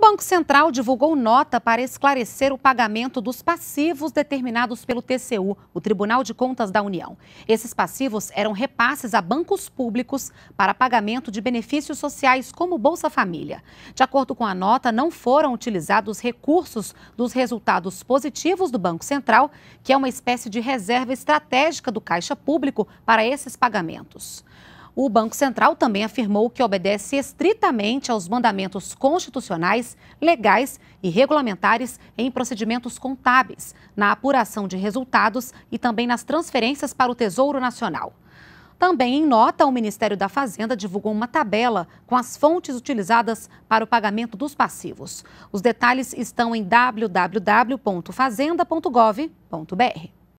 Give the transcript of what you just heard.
Banco Central divulgou nota para esclarecer o pagamento dos passivos determinados pelo TCU, o Tribunal de Contas da União. Esses passivos eram repasses a bancos públicos para pagamento de benefícios sociais como Bolsa Família. De acordo com a nota, não foram utilizados recursos dos resultados positivos do Banco Central, que é uma espécie de reserva estratégica do Caixa Público para esses pagamentos. O Banco Central também afirmou que obedece estritamente aos mandamentos constitucionais, legais e regulamentares em procedimentos contábeis, na apuração de resultados e também nas transferências para o Tesouro Nacional. Também em nota, o Ministério da Fazenda divulgou uma tabela com as fontes utilizadas para o pagamento dos passivos. Os detalhes estão em www.fazenda.gov.br.